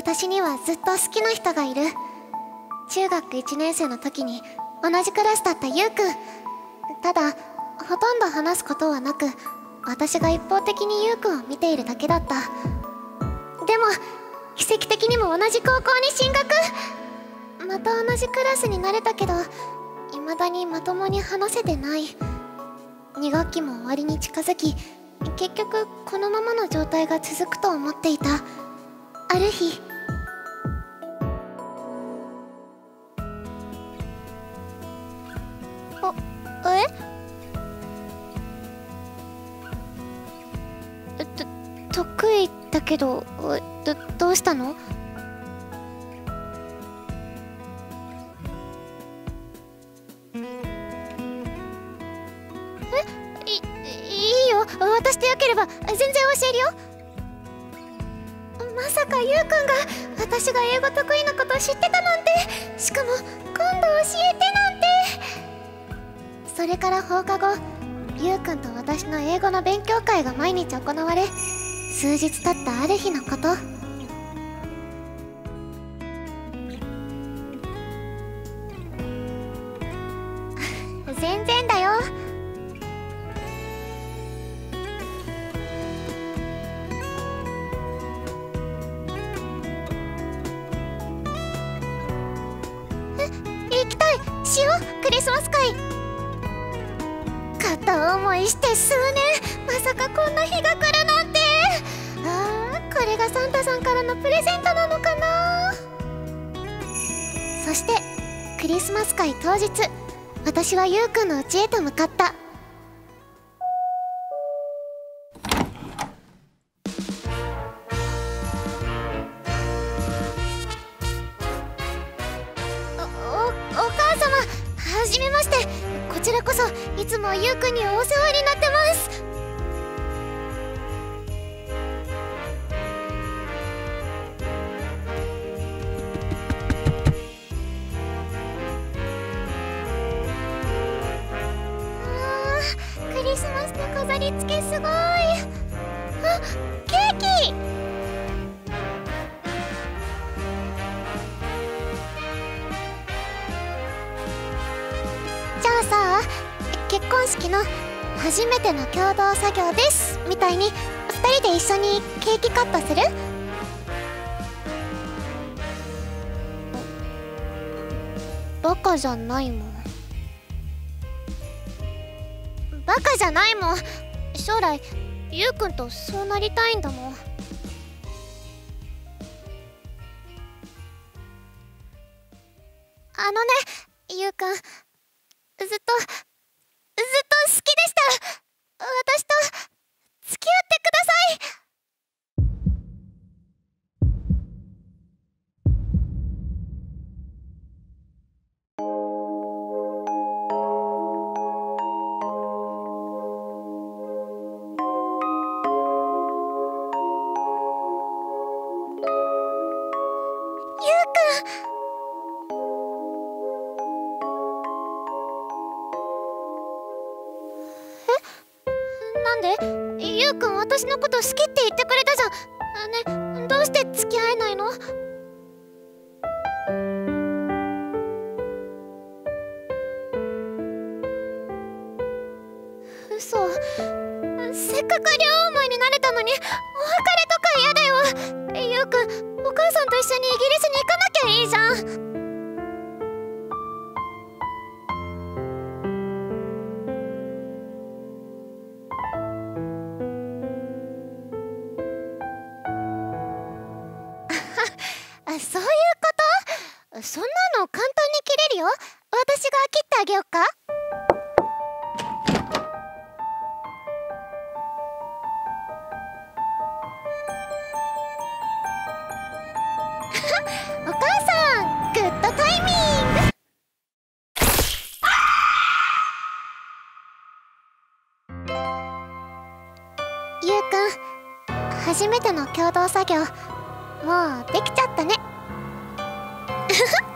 私にはずっと好きな人がいる。中学1年生の時に同じクラスだったゆうくん。ただほとんど話すことはなく私が一方的にゆうくんを見ているだけだった。でも奇跡的にも同じ高校に進学。また同じクラスになれたけど未だにまともに話せてない。2学期も終わりに近づき結局このままの状態が続くと思っていた。ある日え？と得意だけどどどうしたの？え？いいいよ。私でよければ全然教えるよ。まさかゆうくんが私が英語得意なこと知ってたなんて。しかも今度教えてなんそれから放課後ゆうくんと私の英語の勉強会が毎日行われ数日経ったある日のこと。全然だよ。え行きたい。しよう。クリスマス会。思いして数年。まさかこんな日が来るなんて。あーこれがサンタさんからのプレゼントなのかな。そしてクリスマス会当日。私はゆうくんの家へと向かった。おおお母様はじめまして。こちらこそいつもゆうくんにお世話になってます。あクリスマスの飾り付けすごい。結婚式の初めての共同作業ですみたいに2人で一緒にケーキカットする？バカじゃないもん。バカじゃないもん。将来ゆうくんとそうなりたいんだもん。あのねゆうくんずっとずっと好きでした。私と付き合ってください。私のこと好きって言ってくれたじゃん。ねどうして付き合えないの？嘘。せっかく両思いになれたのにお別れとか嫌だよ。ゆうくんお母さんと一緒にイギリスに行かなきゃいいじゃん。の簡単に切れるよ。私が切ってあげようか。お母さんグッドタイミング。ゆうくん初めての共同作業もうできちゃったね。